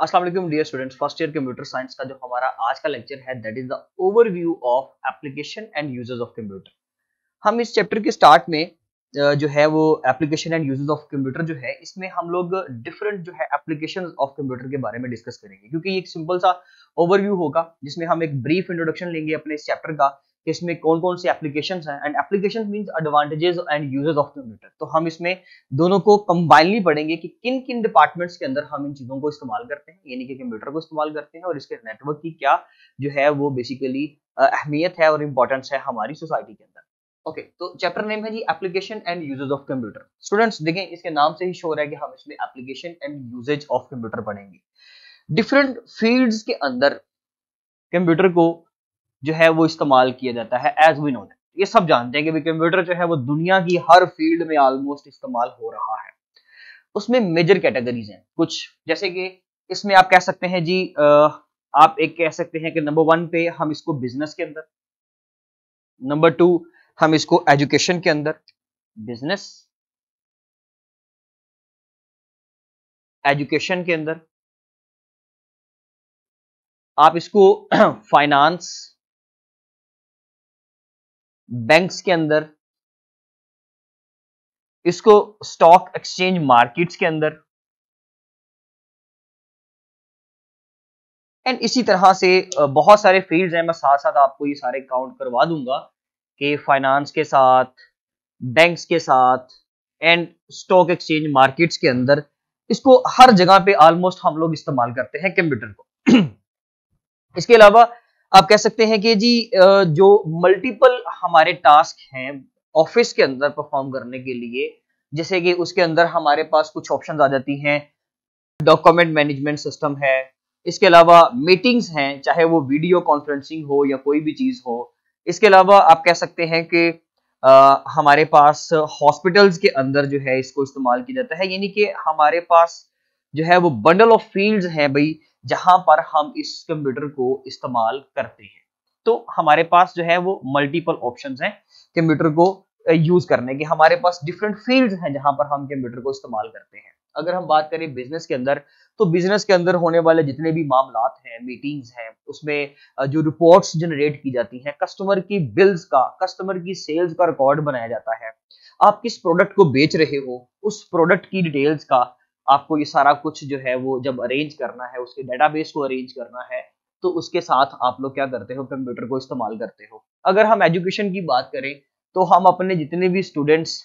अस्सलाम वालेकुम dear students first year computer science का जो हमारा आज का लेक्चर है that is the overview of application and uses of computer हम इस चैप्टर के स्टार्ट में जो है वो application and uses of computer जो है, इसमें हम लोग डिफरेंट जो है एप्लीकेशन ऑफ़ कंप्यूटर के बारे में डिस्कस करेंगे। क्योंकि एक सिंपल सा ओवरव्यू होगा, जिसमें हम एक ब्रीफ इंट्रोडक्शन लेंगे अपने इस चैप्टर का। कि इसमें कौन कौन से एप्लीकेशन हैं? And application means advantages and uses of computer तो हम इसमें दोनों को कंबाइनली पढ़ेंगे कि किन किन डिपार्टमेंट्स के अंदर हम इन चीज़ों को इस्तेमाल करते हैं। यानी कि कंप्यूटर को इस्तेमाल करते हैं और इसके नेटवर्क की क्या जो है वो बेसिकली अहमियत है और इंपॉर्टेंस है हमारी सोसाइटी के अंदर। ओके okay, तो चैप्टर नेम है जी application and uses of computer students देखें इसके नाम से ही शोर है कि हम इसमें application and uses of computer पढ़ेंगे। डिफरेंट फील्ड्स के अंदर कंप्यूटर को जो है वो इस्तेमाल किया जाता है एज वी नो दैट ये सब जानते हैं कि कंप्यूटर जो है वो दुनिया की हर फ़ील्ड में ऑलमोस्ट इस्तेमाल हो रहा है। उसमें मेजर कैटेगरीज हैं। कुछ, जैसे कि इसमें आप कह सकते हैं जी आप एक कह सकते हैं कि नंबर वन पे हम इसको बिज़नेस के अंदर नंबर टू हम इसको एजुकेशन के अंदर बिज़नेस एजुकेशन के अंदर, आप इसको फाइनेंस बैंक्स के अंदर, इसको स्टॉक एक्सचेंज मार्केट्स के अंदर एंड इसी तरह से बहुत सारे फील्ड्स हैं। मैं साथ साथ आपको ये सारे काउंट करवा दूँगा कि फाइनेंस के साथ बैंक्स के साथ एंड स्टॉक एक्सचेंज मार्केट्स के अंदर, इसको हर जगह पे ऑलमोस्ट हम लोग इस्तेमाल करते हैं कंप्यूटर को। इसके अलावा आप कह सकते हैं कि जी जो मल्टीपल हमारे टास्क हैं ऑफ़िस के अंदर परफॉर्म करने के लिए। जैसे कि उसके अंदर हमारे पास कुछ ऑप्शन आ जाती हैं। डॉक्यूमेंट मैनेजमेंट सिस्टम है। इसके अलावा मीटिंग्स हैं चाहे वो वीडियो कॉन्फ्रेंसिंग हो या कोई भी चीज़ हो। इसके अलावा आप कह सकते हैं कि आ, हमारे पास हॉस्पिटल्स के अंदर जो है इसको इस्तेमाल किया जाता है। यानी कि हमारे पास जो है वो बंडल ऑफ़ फील्ड्स हैं भाई जहाँ पर हम इस कंप्यूटर को इस्तेमाल करते हैं। तो हमारे पास जो है वो मल्टीपल ऑप्शन है कंप्यूटर को यूज़ करने के। हमारे पास डिफरेंट फ़ील्ड हैं जहाँ पर हम कंप्यूटर को इस्तेमाल करते हैं। अगर हम बात करें बिज़नेस के अंदर तो बिज़नेस के अंदर होने वाले जितने भी मामला हैं मीटिंग्स हैं, उसमें जो रिपोर्ट्स जनरेट की जाती हैं कस्टमर की बिल्स का कस्टमर की सेल्स का रिकॉर्ड बनाया जाता है। आप किस प्रोडक्ट को बेच रहे हो, उस प्रोडक्ट की डिटेल्स का आपको ये सारा कुछ जो है वो जब अरेंज करना है, उसके डेटाबेस को अरेंज करना है तो उसके साथ आप लोग क्या करते हो? कंप्यूटर को इस्तेमाल करते हो। अगर हम एजुकेशन की बात करें तो हम अपने जितने भी स्टूडेंट्स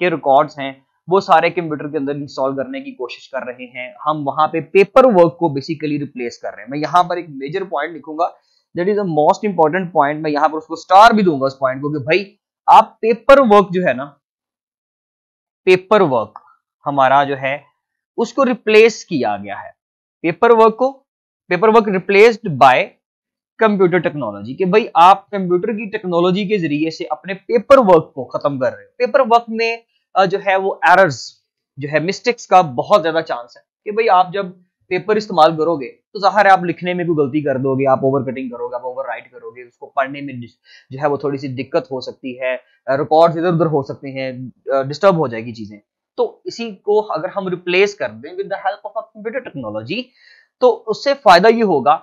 के रिकॉर्ड्स हैं, वो सारे कंप्यूटर के अंदर इंस्टॉल करने की कोशिश कर रहे हैं। हम वहाँ पे पेपर वर्क को बेसिकली रिप्लेस कर रहे हैं। मैं यहाँ पर एक मेजर पॉइंट लिखूँगा। That is the most important point मैं यहाँ पर उसको स्टार भी दूँगा उस पॉइंट को कि भाई, आप पेपर वर्क जो है ना पेपर वर्क हमारा जो है, उसको रिप्लेस किया गया है। पेपर वर्क को paper work replaced by computer technology कि भाई आप कंप्यूटर की टेक्नोलॉजी के ज़रिए से अपने पेपर वर्क को खत्म कर रहे हो। पेपर वर्क में जो है वो एरर्स जो है मिस्टेक्स का बहुत ज़्यादा चांस है कि भाई आप जब पेपर इस्तेमाल करोगे तो ज़ाहिर है आप लिखने में कोई गलती कर दोगे, आप ओवर कटिंग करोगे, आप ओवर राइट करोगे, उसको पढ़ने में जो है वो थोड़ी सी दिक्कत हो सकती है रिकॉर्ड इधर उधर हो सकते हैं डिस्टर्ब हो जाएगी चीज़ें। तो इसी को अगर हम रिप्लेस कर दें with the help of computer technology तो उससे फ़ायदा ये होगा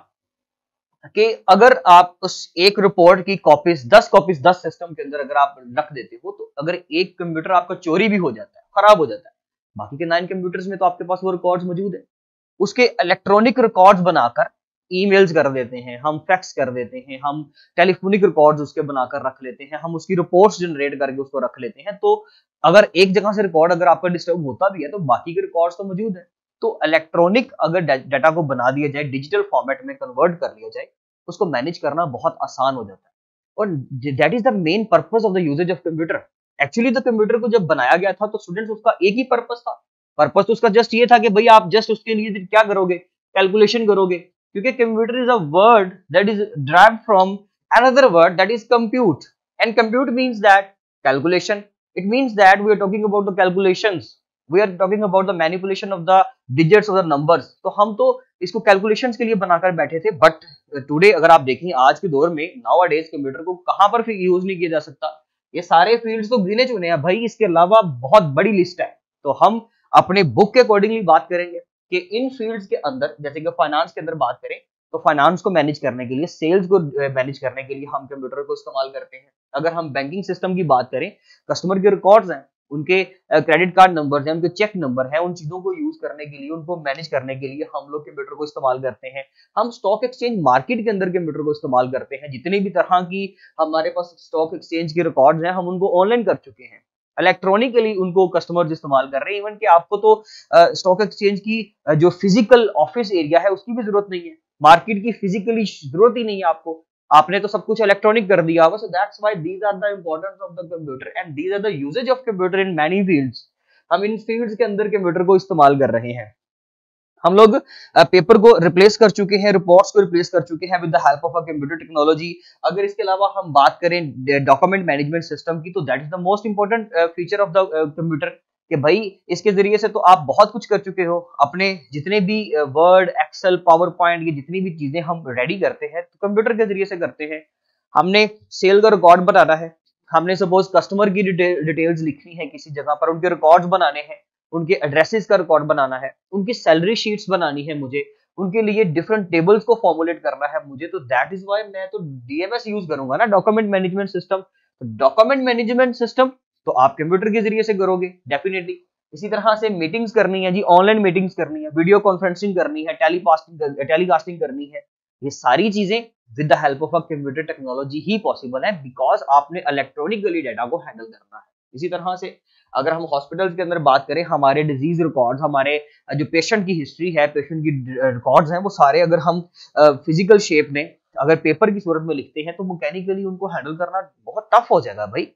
कि अगर आप उस एक रिपोर्ट की कॉपीज दस कॉपीज दस सिस्टम के अंदर अगर आप रख देते हो तो अगर एक कंप्यूटर आपका चोरी भी हो जाता है, खराब हो जाता है, बाकी के नाइन कंप्यूटर्स में तो आपके पास वो रिकॉर्ड्स मौजूद है। उसके इलेक्ट्रॉनिक रिकॉर्ड्स बनाकर ईमेल्स कर देते हैं, हम फैक्स कर देते हैं, हम टेलीफोनिक रिकॉर्ड्स उसके बनाकर रख लेते हैं, हम उसकी रिपोर्ट्स जनरेट करके उसको रख लेते हैं तो अगर एक जगह से रिकॉर्ड अगर आपका डिस्टर्ब होता भी है तो बाकी के रिकॉर्ड्स तो मौजूद है। तो इलेक्ट्रॉनिक अगर डाटा को बना दिया जाए डिजिटल फॉर्मेट में कन्वर्ट कर लिया जाए, उसको मैनेज करना बहुत आसान हो जाता है। और that is the main purpose of the uses of computer actually तो कंप्यूटर को जब बनाया गया था तो स्टूडेंट्स उसका एक ही पर्पज था। पर्पज तो उसका जस्ट ये था कि भाई आप जस्ट उसके लिए क्या करोगे? कैलकुलेशन करोगे। क्योंकि computer is a word that is drive from another word that is compute. And compute means that calculation. It means that we are talking about the calculations. Are talking about the manipulation of the digits of the numbers. तो हम तो इसको calculations के लिए बनाकर बैठे थे but today अगर आप देखें, आज के दौर में नाउ डेज़ कंप्यूटर को कहाँ पर फिर यूज़ नहीं किया जा सकता? ये सारे फील्ड्स तो गिने चुने हैं। भाई, इसके अलावा बहुत बड़ी लिस्ट है। तो हम अपने बुक के अकॉर्डिंगली बात करेंगे कि इन फील्ड्स के अंदर, जैसे कि फाइनेंस के अंदर बात करें तो फाइनेंस को मैनेज करने के लिए सेल्स को मैनेज करने के लिए हम कंप्यूटर को इस्तेमाल करते हैं। अगर हम बैंकिंग सिस्टम की बात करें कस्टमर के रिकॉर्ड्स हैं उनके क्रेडिट कार्ड नंबर हैं, उनके चेक नंबर हैं, उन चीज़ों को यूज़ करने के लिए, उनको मैनेज करने के लिए हम लोग कंप्यूटर को इस्तेमाल करते हैं। हम स्टॉक एक्सचेंज मार्केट के अंदर कंप्यूटर को इस्तेमाल करते हैं, जितनी भी तरह की हमारे पास स्टॉक एक्सचेंज के रिकॉर्ड हैं, हम उनको ऑनलाइन कर चुके हैं। इलेक्ट्रॉनिकली उनको कस्टमर्स इस्तेमाल कर रहे हैं इवन कि आपको तो स्टॉक एक्सचेंज की जो फ़िज़िकल ऑफ़िस एरिया है, उसकी भी ज़रूरत नहीं है। मार्केट की फिजिकली ज़रूरत ही नहीं है आपको। आपने तो सब कुछ इलेक्ट्रॉनिक कर दिया होगा so that's why these are the importance of the computer and these are the uses of computer in many fields हम इन फील्ड्स के अंदर कंप्यूटर को इस्तेमाल कर रहे हैं। हम लोग पेपर को रिप्लेस कर चुके हैं रिपोर्ट्स को रिप्लेस कर चुके हैं with the help of a computer technology अगर इसके अलावा हम बात करें डॉक्यूमेंट मैनेजमेंट सिस्टम की तो that is the most important feature of the computer कि भाई इसके ज़रिए से तो आप बहुत कुछ कर चुके हो। अपने जितने भी वर्ड एक्सेल पावर पॉइंट ये जितनी भी चीज़ें हम रेडी करते हैं तो कंप्यूटर के ज़रिए से करते हैं। हमने सेल का रिकॉर्ड बनाना है। हमने सपोज़ कस्टमर की डिटेल्स लिखनी है किसी जगह पर, उनके रिकॉर्ड्स बनाने हैं, उनके एड्रेसेस का रिकॉर्ड बनाना है, उनकी सैलरी शीट्स बनानी है मुझे, उनके लिए डिफरेंट टेबल्स को फॉर्मुलेट करना है मुझे तो दैट इज़ वाई मैं तो डीएमएस यूज़ करूँगा ना document management system document management system तो आप कंप्यूटर के ज़रिए से करोगे डेफिनेटली इसी तरह से मीटिंग्स करनी है जी ऑनलाइन मीटिंग्स करनी है वीडियो कॉन्फ्रेंसिंग करनी है टेलीकास्टिंग टेलीकास्टिंग करनी है. ये सारी चीज़ें with the help of a computer technology he possible है बिकॉज़ आपने इलेक्ट्रॉनिकली डाटा को हैंडल करना है. इसी तरह से अगर हम हॉस्पिटल के अंदर बात करें, हमारे डिज़ीज़ रिकॉर्ड्स हमारे जो पेशेंट की हिस्ट्री है पेशेंट की रिकॉर्ड्स हैं, वो सारे अगर हम फ़िज़िकल शेप में अगर पेपर की सूरत में लिखते हैं तो मैकेनिकली उनको हैंडल करना बहुत टफ हो जाएगा भाई.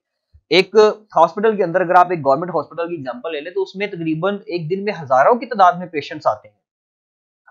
एक हॉस्पिटल के अंदर अगर आप एक गवर्नमेंट हॉस्पिटल की एग्जांपल ले लें तो उसमें तकरीबन एक दिन में हज़ारों की तादाद में पेशेंट्स आते हैं।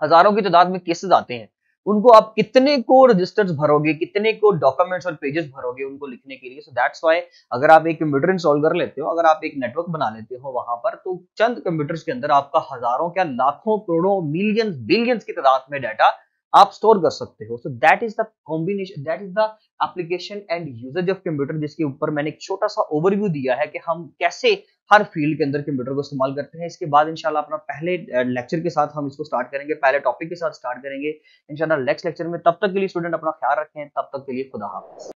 हज़ारों की तादाद में केसेस आते हैं। उनको आप कितने को रजिस्टर्स भरोगे, कितने को डॉक्यूमेंट्स और पेजेस भरोगे उनको लिखने के लिए? सो दैट्स वाई अगर आप एक कंप्यूटर इंस्टॉल कर लेते हो, अगर आप एक नेटवर्क बना लेते हो वहाँ पर तो चंद कंप्यूटर्स के अंदर आपका हज़ारों क्या लाखों, करोड़ों मिलियंस बिलियंस की तादाद में डाटा आप स्टोर कर सकते हो। So that is the combination that is the application and uses of computer जिसके ऊपर मैंने एक छोटा सा ओवरव्यू दिया है कि हम कैसे हर फ़ील्ड के अंदर कंप्यूटर को इस्तेमाल करते हैं। इसके बाद इंशाल्लाह अपना पहले लेक्चर के साथ हम इसको स्टार्ट करेंगे, पहले टॉपिक के साथ स्टार्ट करेंगे। इंशाल्लाह नेक्स्ट लेक्चर में तब तक के लिए स्टूडेंट अपना ख्याल रखें, तब तक के लिए खुदा हाफिज।